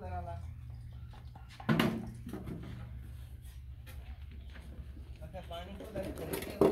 जरा पानी को